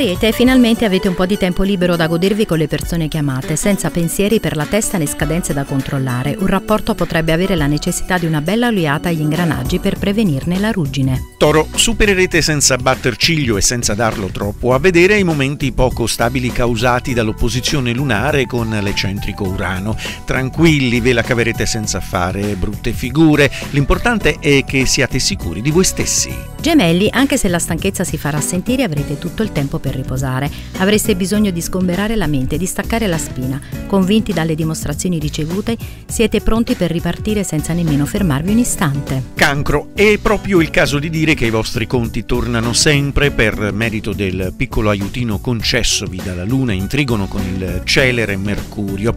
Ariete, finalmente avete un po' di tempo libero da godervi con le persone che amate, senza pensieri per la testa né scadenze da controllare. Un rapporto potrebbe avere la necessità di una bella oliata agli ingranaggi per prevenirne la ruggine. Toro, supererete senza batter ciglio e senza darlo troppo a vedere i momenti poco stabili causati dall'opposizione lunare con l'eccentrico Urano. Tranquilli, ve la caverete senza fare brutte figure. L'importante è che siate sicuri di voi stessi. Gemelli, anche se la stanchezza si farà sentire, avrete tutto il tempo per riposare. Avreste bisogno di sgomberare la mente, di staccare la spina. Convinti dalle dimostrazioni ricevute, siete pronti per ripartire senza nemmeno fermarvi un istante. Cancro, è proprio il caso di dire che i vostri conti tornano sempre per merito del piccolo aiutino concessovi dalla Luna in trigono con il celere Mercurio.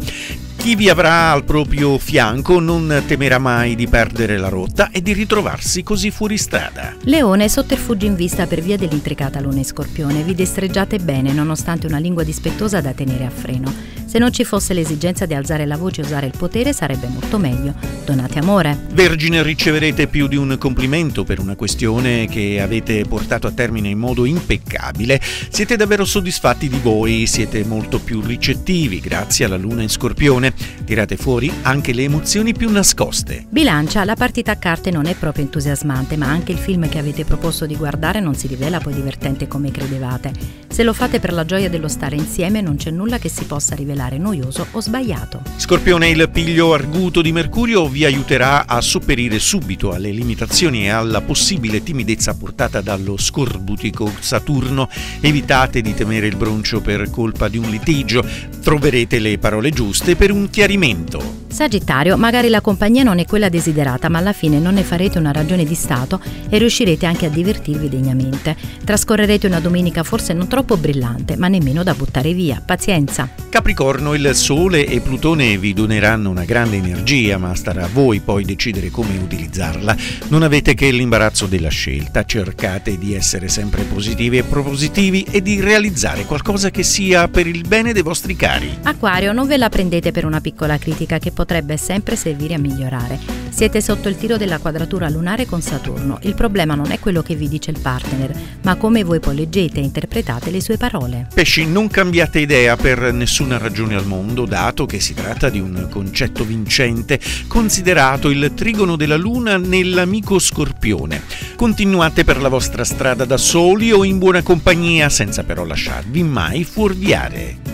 Chi vi avrà al proprio fianco non temerà mai di perdere la rotta e di ritrovarsi così fuori strada. Leone, sotterfugi in vista per via dell'intricata luna in scorpione. Vi destreggiate bene nonostante una lingua dispettosa da tenere a freno. Se non ci fosse l'esigenza di alzare la voce e usare il potere sarebbe molto meglio. Donate amore. Vergine, riceverete più di un complimento per una questione che avete portato a termine in modo impeccabile. Siete davvero soddisfatti di voi, siete molto più ricettivi grazie alla luna in scorpione. Tirate fuori anche le emozioni più nascoste. Bilancia, la partita a carte non è proprio entusiasmante, ma anche il film che avete proposto di guardare non si rivela poi divertente come credevate. Se lo fate per la gioia dello stare insieme non c'è nulla che si possa rivelare noioso o sbagliato. Scorpione, il piglio arguto di Mercurio vi aiuterà a sopperire subito alle limitazioni e alla possibile timidezza portata dallo scorbutico Saturno. Evitate di temere il broncio per colpa di un litigio, troverete le parole giuste per un chiarimento. Sagittario, magari la compagnia non è quella desiderata, ma alla fine non ne farete una ragione di Stato e riuscirete anche a divertirvi degnamente. Trascorrerete una domenica forse non troppo brillante, ma nemmeno da buttare via. Pazienza. Capricorno, il Sole e Plutone vi doneranno una grande energia, ma starà a voi poi decidere come utilizzarla. Non avete che l'imbarazzo della scelta, cercate di essere sempre positivi e propositivi e di realizzare qualcosa che sia per il bene dei vostri cari. Acquario, non ve la prendete per una piccola critica che potrebbe sempre servire a migliorare. Siete sotto il tiro della quadratura lunare con Saturno. Il problema non è quello che vi dice il partner, ma come voi poi leggete e interpretate le sue parole. Pesci, non cambiate idea per nessuna ragione al mondo, dato che si tratta di un concetto vincente, considerato il trigono della Luna nell'amico Scorpione. Continuate per la vostra strada da soli o in buona compagnia, senza però lasciarvi mai fuorviare.